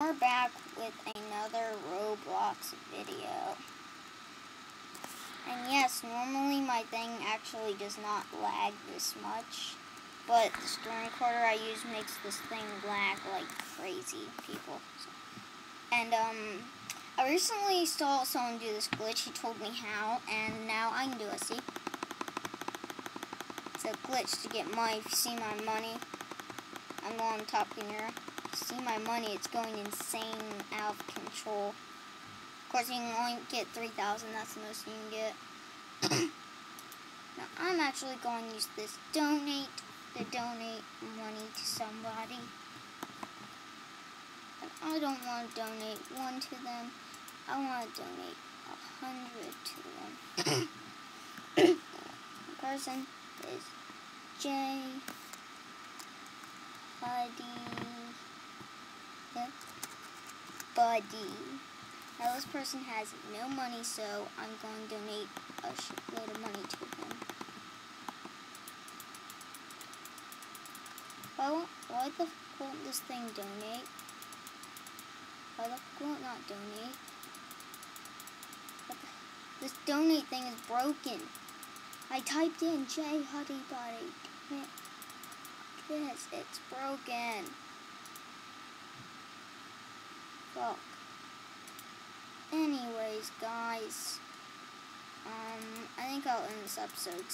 We're back with another Roblox video. And yes, normally my thing actually does not lag this much. But the screen recorder I use makes this thing lag like crazy, people. And, um, I recently saw someone do this glitch. He told me how, and now I can do it. See? It's a glitch to get you see my money, I'm on top here. See my money, it's going insane, out of control. Of course, you can only get 3,000. That's the most you can get. now, I'm actually going to use this donate to donate money to somebody. And I don't want to donate one to them. I want to donate a hundred to them. the person is J. Buddy. Buddy. Now this person has no money, so I'm going to donate a shitload of money to him. Why, won't, why the won't this thing donate? Why the won't not donate? This donate thing is broken. I typed in J Huddy Buddy. This, it's broken. Fuck. Anyways, guys. Um, I think I'll end this episode